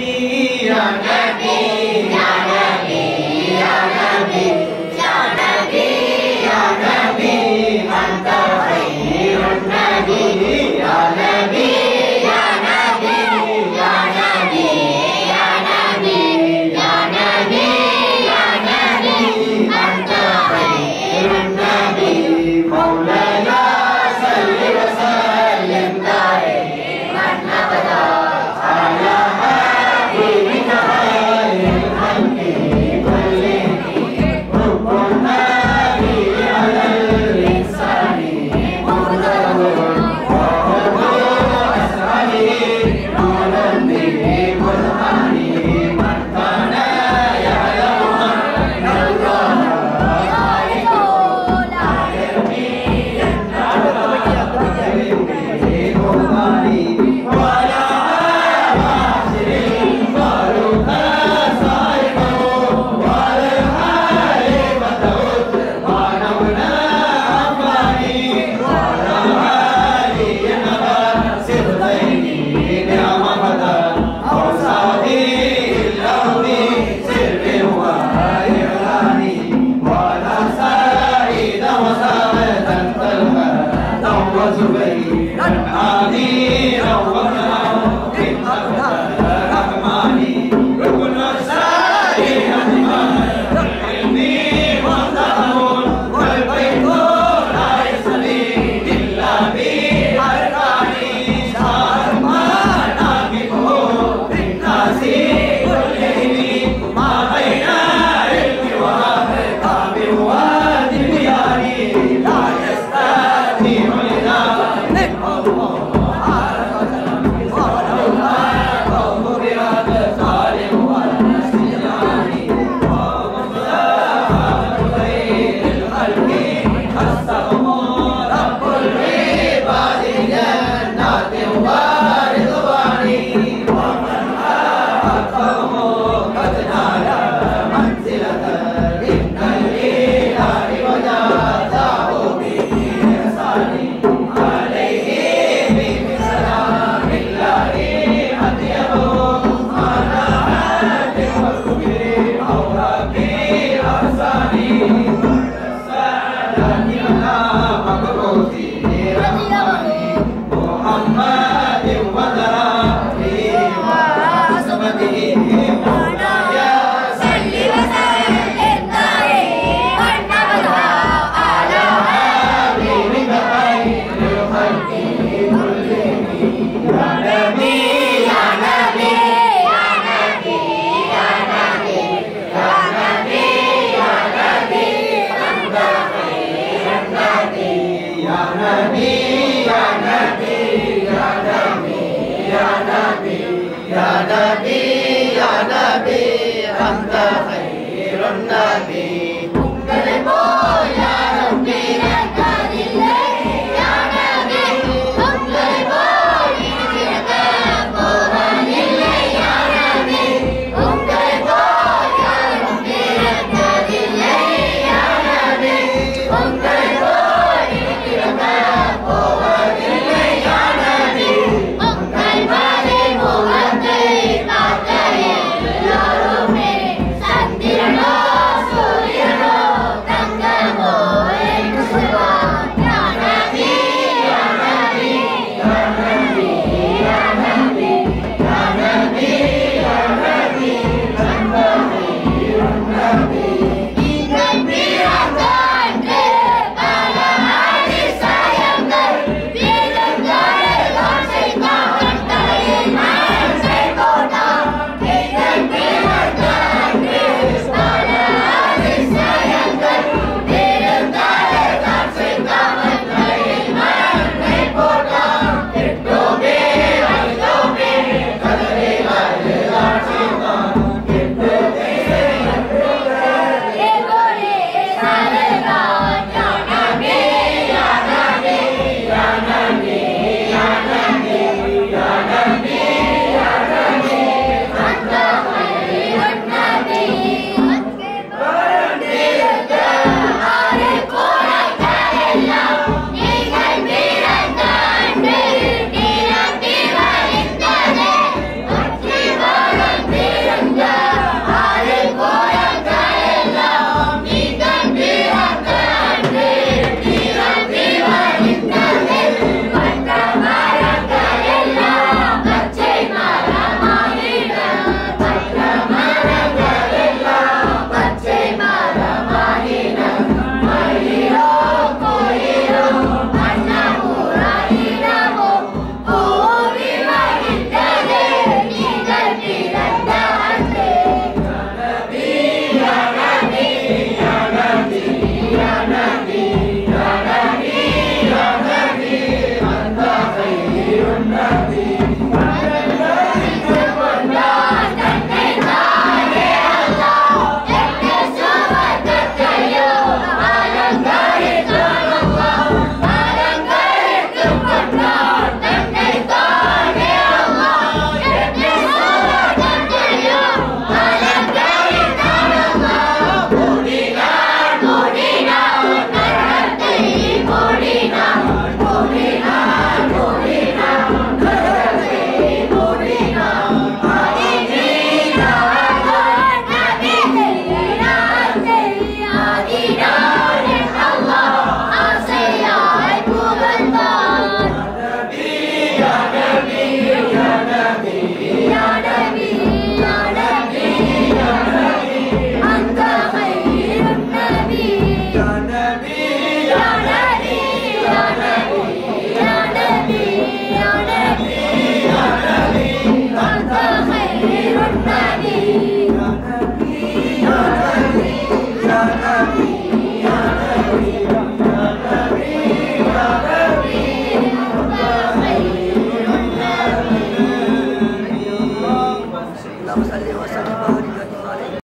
Yeah. nabi